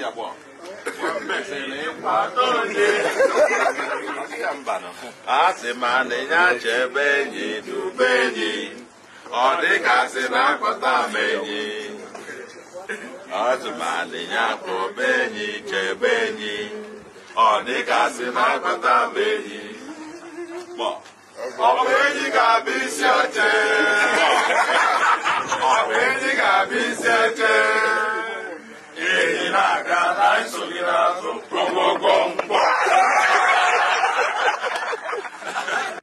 si abụọ asị m chebe enyi dube enyi ọ dịgasị na-akpọta m enyi azụ enyi chebe enyi ọ na-akpọta enyi ọ bụ enyi got.